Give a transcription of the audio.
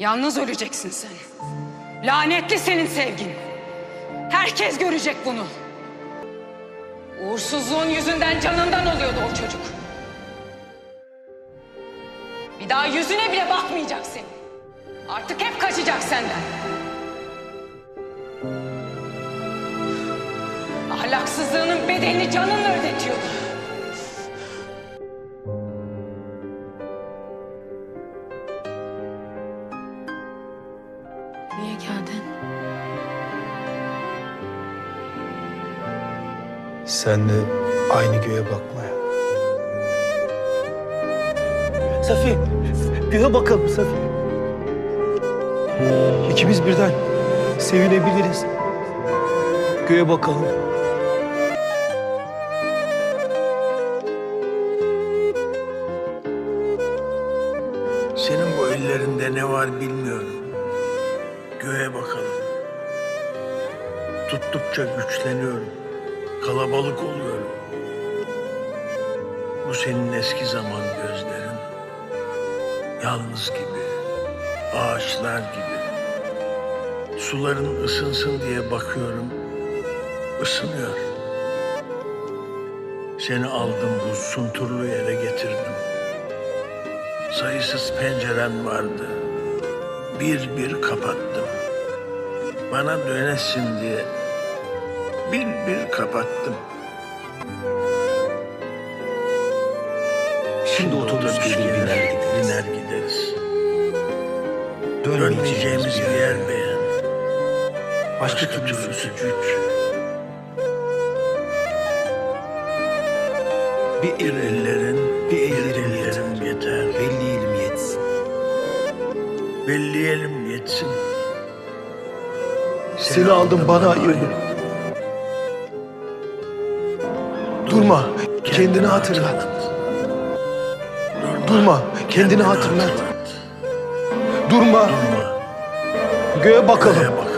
Yalnız öleceksin sen. Lanetli senin sevgin. Herkes görecek bunu. Uğursuzluğun yüzünden canından oluyordu o çocuk. Bir daha yüzüne bile bakmayacak senin. Artık hep kaçacak senden. Ahlaksızlığının bedelini canınla ödetiyordu. Niye geldin? Senle aynı göğe bakmaya. Safi, göğe bakalım Safi. İkimiz birden sevinebiliriz. Göğe bakalım. Senin bu ellerinde ne var bilmiyorum. Göğe bakalım. Tuttukça güçleniyorum. Kalabalık oluyorum. Bu senin eski zaman gözlerin. Yalnız gibi, ağaçlar gibi. Suların ısınsın diye bakıyorum. Isınıyor. Seni aldım bu sunturlu yere getirdim. Sayısız pencerem vardı. Bir bir kapattım. Bana dönesin diye bir bir kapattım. Şimdi otobüs gelir biner gideriz. biner gideriz. Dönmeyeceğimiz bir yer. beğen. Başka Başka türlüsü güç. bir ellerin Belleyelim yetsin. Seni aldım bana ayırdın. Durma, kendini hatırlat. Durma, kendini hatırlat. Durma, Durma. göğe bakalım. Göğe bak.